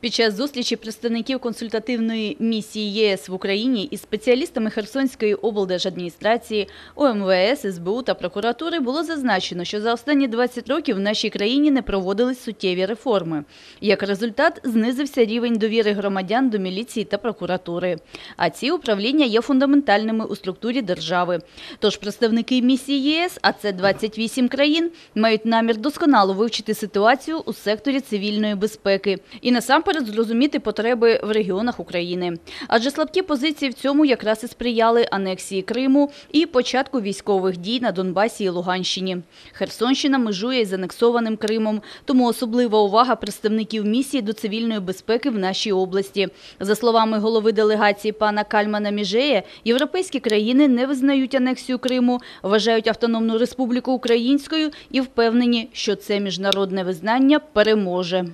Під час зустрічі представників консультативної місії ЄС в Україні із спеціалістами Херсонської облдержадміністрації, ОМВС, СБУ та прокуратури було зазначено, що за останні 20 років в нашій країні не проводились суттєві реформи. Як результат, знизився рівень довіри громадян до міліції та прокуратури. А ці управління є фундаментальними у структурі держави. Тож представники місії ЄС, а це 28 країн, мають намір досконало вивчити ситуацію у секторі цивільної безпеки і насамперед зрозуміти потреби в регіонах України. Адже слабкі позиції в цьому якраз і сприяли анексії Криму і початку військових дій на Донбасі і Луганщині. Херсонщина межує із анексованим Кримом, тому особлива увага представників місії до цивільної безпеки в нашій області. За словами голови делегації пана Кальмана Міжея, європейські країни не визнають анексію Криму, вважають Автономну Республіку Українською і впевнені, що це міжнародне визнання переможе.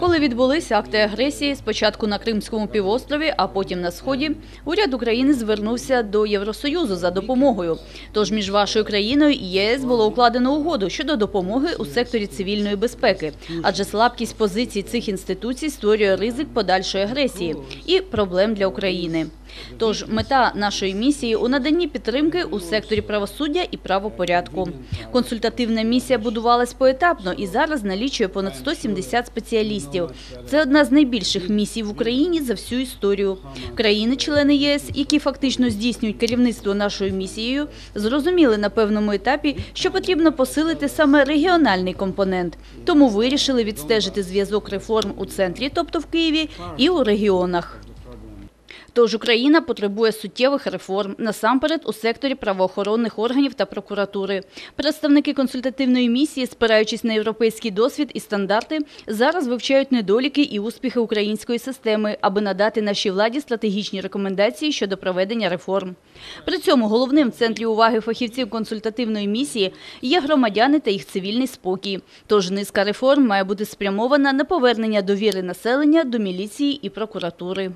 Коли відбулися акти агресії, спочатку на Кримському півострові, а потім на Сході, уряд України звернувся до Євросоюзу за допомогою. Тож між вашою країною і ЄС було укладено угоду щодо допомоги у секторі цивільної безпеки, адже слабкість позицій цих інституцій створює ризик подальшої агресії і проблем для України. Тож мета нашої місії у наданні підтримки у секторі правосуддя і правопорядку. Консультативна місія будувалась поетапно і зараз налічує понад 170 спеціалістів. Це одна з найбільших місій в Україні за всю історію. Країни-члени ЄС, які фактично здійснюють керівництво нашою місією, зрозуміли на певному етапі, що потрібно посилити саме регіональний компонент. Тому вирішили відстежити зв'язок реформ у центрі, тобто в Києві, і у регіонах. Тож Україна потребує суттєвих реформ насамперед у секторі правоохоронних органів та прокуратури. Представники консультативної місії, спираючись на європейський досвід і стандарти, зараз вивчають недоліки і успіхи української системи, аби надати нашій владі стратегічні рекомендації щодо проведення реформ. При цьому головним в центрі уваги фахівців консультативної місії є громадяни та їх цивільний спокій. Тож низка реформ має бути спрямована на повернення довіри населення до міліції і прокуратури.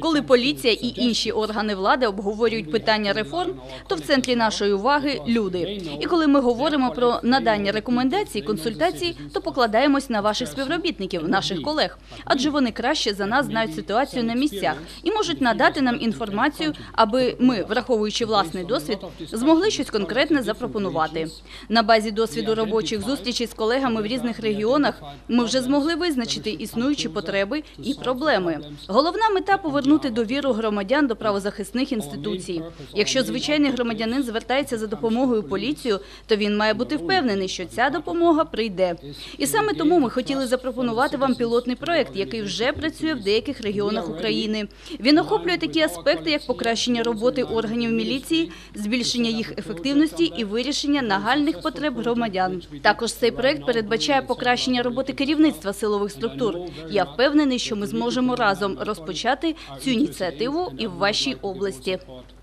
Коли поліція і інші органи влади обговорюють питання реформ, то в центрі нашої уваги люди. І коли ми говоримо про надання рекомендацій, консультацій, то покладаємось на ваших співробітників, наших колег, адже вони краще за нас знають ситуацію на місцях і можуть надати нам інформацію, аби ми, враховуючи власний досвід, змогли щось конкретне запропонувати. На базі досвіду робочих зустрічей з колегами в різних регіонах ми вже змогли визначити існуючі потреби і проблеми. Головна мета повернути довіру громадян до правозахисних інституцій. Якщо звичайний громадянин звертається за допомогою поліцію, то він має бути впевнений, що ця допомога прийде. І саме тому ми хотіли запропонувати вам пілотний проект, який вже працює в деяких регіонах України. Він охоплює такі аспекти, як покращення роботи органів міліції, збільшення їх ефективності і вирішення нагальних потреб громадян. Також цей проект передбачає покращення роботи керівництва силових структур. Я впевнений, що ми зможемо разом розпочати цю ініціативу і в вашій області.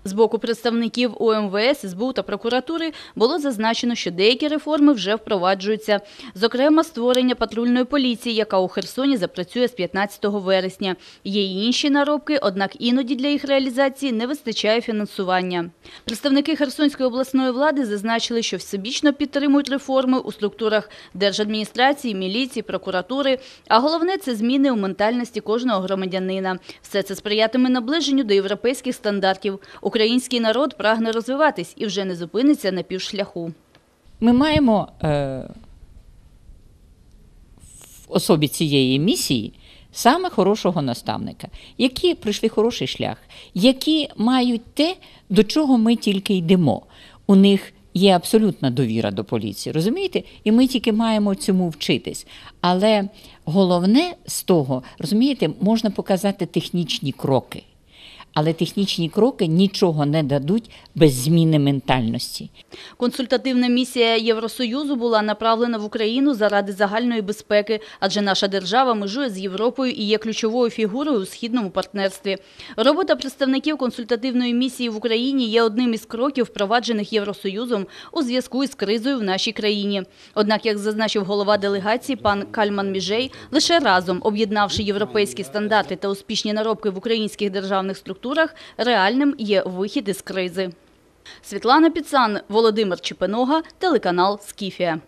З боку представників УМВС, СБУ та прокуратури було зазначено, що деякі реформи вже впроваджуються. Зокрема, створення патрульної поліції, яка у Херсоні запрацює з 15 вересня. Є й інші наробки, однак іноді для їх реалізації не вистачає фінансування. Представники Херсонської обласної влади зазначили, що всебічно підтримують реформи у структурах держадміністрації, міліції, прокуратури. А головне це зміни у ментальності кожного громадянина. Все це сприятиме наближенню до європейських стандартів. Український народ прагне розвиватись і вже не зупиниться на півшляху. Ми маємо е, в особі цієї місії саме хорошого наставника, які пройшли хороший шлях, які мають те, до чого ми тільки йдемо. У них є абсолютна довіра до поліції, розумієте? І ми тільки маємо цьому вчитись. Але головне з того, розумієте, можна показати технічні кроки. Але технічні кроки нічого не дадуть без зміни ментальності. Консультативна місія Євросоюзу була направлена в Україну заради загальної безпеки, адже наша держава межує з Європою і є ключовою фігурою у східному партнерстві. Робота представників консультативної місії в Україні є одним із кроків, впроваджених Євросоюзом у зв'язку із кризою в нашій країні. Однак, як зазначив голова делегації пан Кальман Міжей, лише разом об'єднавши європейські стандарти та успішні наробки в українських державних структурах, реальним є вихід із кризи. Світлана Піцан, Володимир Чепенога, телеканал Скіфія.